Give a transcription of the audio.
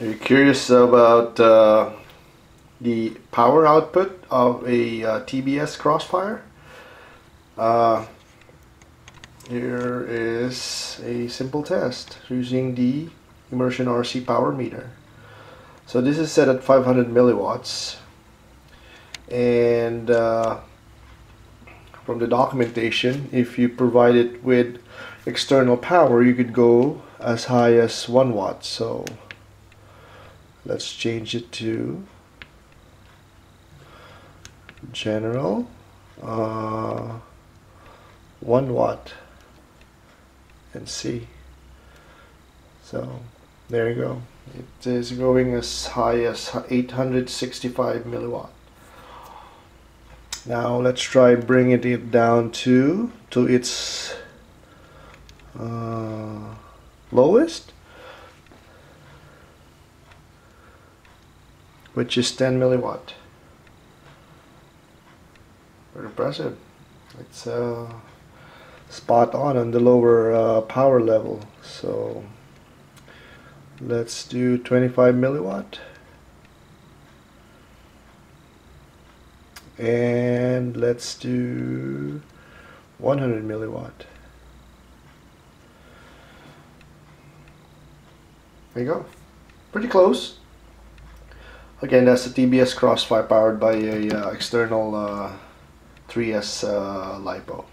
Are you curious about uh, the power output of a uh, TBS Crossfire? Uh, here is a simple test using the ImmersionRC power meter. So this is set at 500 milliwatts and uh, from the documentation if you provide it with external power you could go as high as 1 watt so let's change it to general uh, 1 watt and see so there you go. It is going as high as 865 milliwatt. Now let's try bringing it down to to its uh, lowest which is 10 milliwatt. Very impressive. It's uh, spot on on the lower uh, power level. So let's do 25 milliwatt. And let's do 100 milliwatt. There you go. Pretty close again that's the TBS Crossfire powered by a uh, external uh, 3S uh, LiPo